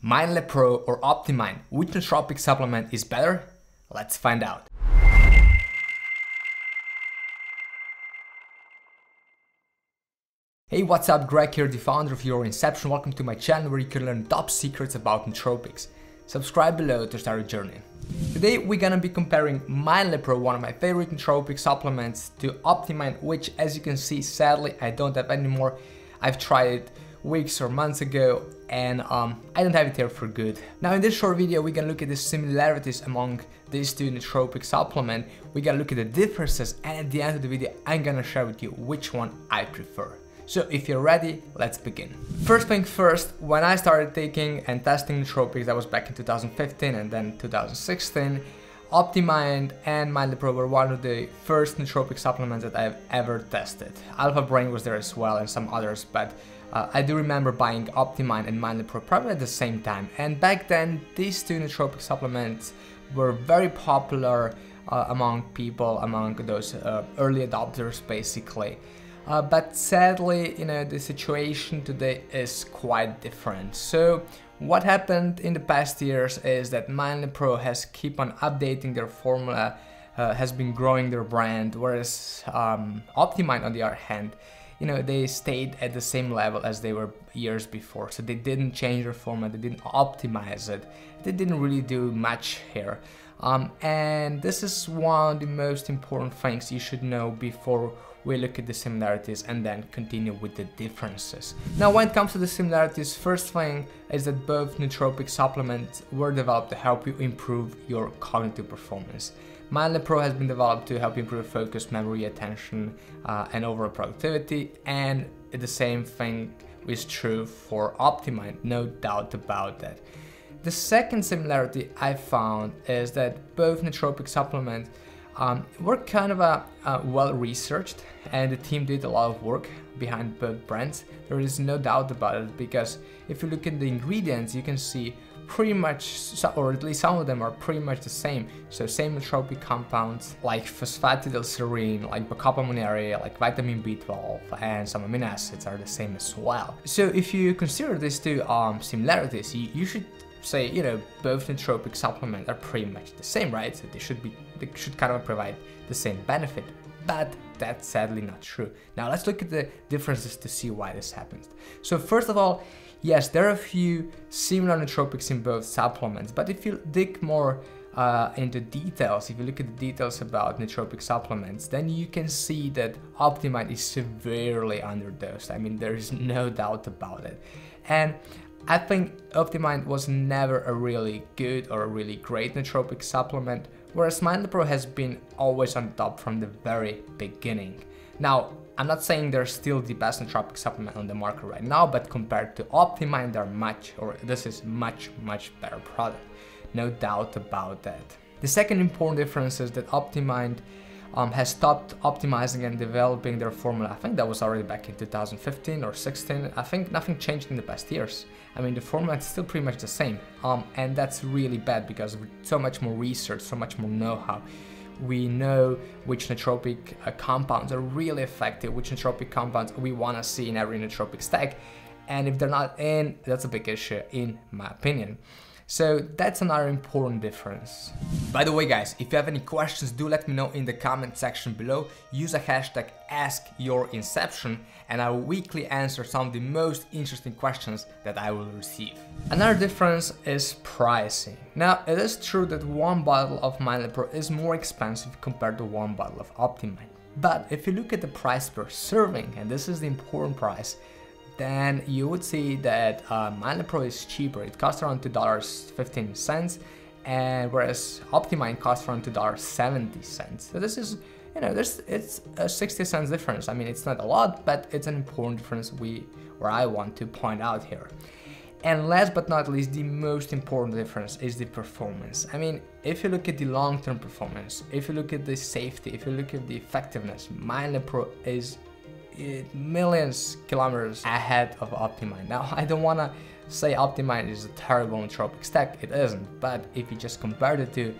Mind Lab Pro or Optimind, which nootropic supplement is better? Let's find out. Hey, what's up? Greg here, the founder of Your Inception. Welcome to my channel where you can learn top secrets about nootropics. Subscribe below to start your journey. Today we're gonna be comparing Mind Lab Pro, one of my favorite nootropic supplements, to Optimind, which as you can see, sadly, I don't have anymore. I've tried it weeks or months ago and um, I don't have it here for good. Now in this short video we're gonna look at the similarities among these two nootropic supplements, we're gonna look at the differences and at the end of the video I'm gonna share with you which one I prefer. So if you're ready, let's begin. First thing first, when I started taking and testing nootropics, that was back in 2015 and then 2016, Optimind and Mind Lab Pro were one of the first nootropic supplements that I've ever tested. Alpha Brain was there as well and some others, but uh, I do remember buying Optimind and Mind Lab Pro probably at the same time. And back then, these two nootropic supplements were very popular uh, among people, among those uh, early adopters basically. Uh, but sadly, you know, the situation today is quite different. So what happened in the past years is that Mind Lab Pro has keep on updating their formula, uh, has been growing their brand, whereas um, Optimind on the other hand, you know, they stayed at the same level as they were years before. So they didn't change their format, they didn't optimize it, they didn't really do much here. Um, and this is one of the most important things you should know before we look at the similarities and then continue with the differences. Now when it comes to the similarities, first thing is that both nootropic supplements were developed to help you improve your cognitive performance. Mind Lab Pro has been developed to help improve focus, memory, attention, uh, and overall productivity, and the same thing is true for Optimind, no doubt about that. The second similarity I found is that both nootropic supplements um, were kind of a, a well researched and the team did a lot of work behind both brands. There is no doubt about it because if you look at the ingredients you can see pretty much, or at least some of them are pretty much the same. So same nootropic compounds like phosphatidylserine, like bacopa monnieri, like vitamin B12 and some amino acids are the same as well. So if you consider these two um, similarities, you, you should say, you know, both nootropic supplements are pretty much the same, right? So they should be, they should kind of provide the same benefit, but that's sadly not true. Now let's look at the differences to see why this happens. So first of all, yes, there are a few similar nootropics in both supplements, but if you dig more uh, into details, if you look at the details about nootropic supplements, then you can see that Optimind is severely underdosed. I mean, there is no doubt about it. And I think Optimind was never a really good or a really great nootropic supplement, whereas Mind Lab Pro has been always on top from the very beginning. Now, I'm not saying they're still the best nootropic supplement on the market right now, but compared to Optimind, they're much, or this is much, much better product. No doubt about that. The second important difference is that Optimind um, has stopped optimizing and developing their formula. I think that was already back in 2015 or 16. I think nothing changed in the past years. I mean, the formula is still pretty much the same. Um, and that's really bad because so much more research, so much more know-how. We know which nootropic uh, compounds are really effective, which nootropic compounds we want to see in every nootropic stack. And if they're not in, that's a big issue in my opinion. So that's another important difference. By the way guys, if you have any questions, do let me know in the comment section below. Use a hashtag AskYourInception and I will weekly answer some of the most interesting questions that I will receive. Another difference is pricing. Now it is true that one bottle of Mind Lab is more expensive compared to one bottle of Optimind. But if you look at the price per serving, and this is the important price, then you would see that uh, Pro is cheaper. It costs around $2.15 and whereas Optimind costs around $2.70. So this is, you know, there's it's a 60 cents difference. I mean, it's not a lot, but it's an important difference we or I want to point out here. And last but not least, the most important difference is the performance. I mean, if you look at the long-term performance, if you look at the safety, if you look at the effectiveness, Mind Lab Pro is millions kilometers ahead of Optimind. Now, I don't want to say Optimind is a terrible nootropic stack, it isn't, but if you just compare the two,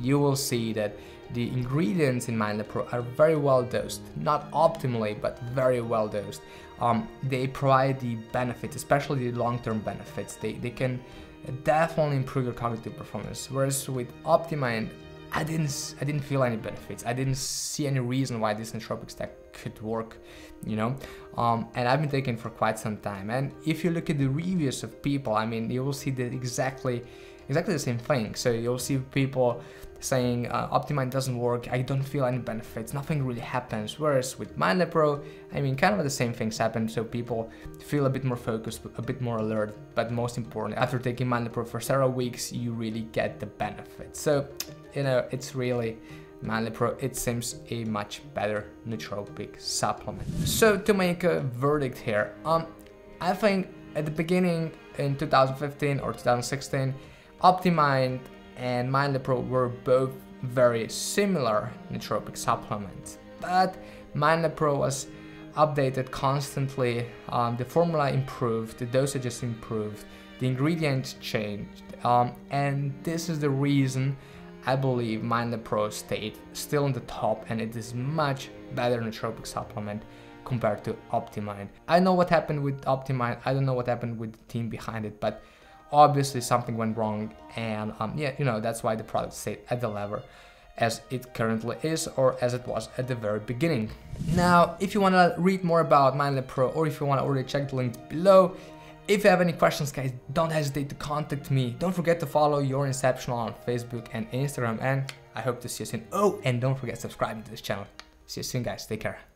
you will see that the ingredients in Mind Lab Pro are very well dosed, not optimally, but very well dosed. Um, they provide the benefits, especially the long-term benefits. They, they can definitely improve your cognitive performance. Whereas with Optimind, I didn't I didn't feel any benefits. I didn't see any reason why this nootropic stack could work, you know. Um, and I've been taking for quite some time. And if you look at the reviews of people, I mean, you will see that exactly exactly the same thing. So you'll see people saying uh, Optimind doesn't work, I don't feel any benefits, nothing really happens. Whereas with MindLab I mean, kind of the same things happen, so people feel a bit more focused, a bit more alert, but most important, after taking MindLab Pro for several weeks, you really get the benefits. So, you know, it's really MindLab Pro, it seems a much better nootropic supplement. So to make a verdict here, um, I think at the beginning in 2015 or 2016, Optimind and MindLab Pro were both very similar nootropic supplements, but MindLab Pro was updated constantly, um, the formula improved, the dosages improved, the ingredients changed, um, and this is the reason I believe MindLab Pro stayed still on the top and it is much better nootropic supplement compared to Optimind. I know what happened with Optimind, I don't know what happened with the team behind it, but obviously something went wrong and um, yeah, you know, that's why the product stayed at the level as it currently is or as it was at the very beginning. Now, if you want to read more about MindLab Pro or if you want to already check the link below, if you have any questions guys, don't hesitate to contact me. Don't forget to follow Your Inceptional on Facebook and Instagram and I hope to see you soon. Oh, and don't forget subscribing to this channel. See you soon guys, take care.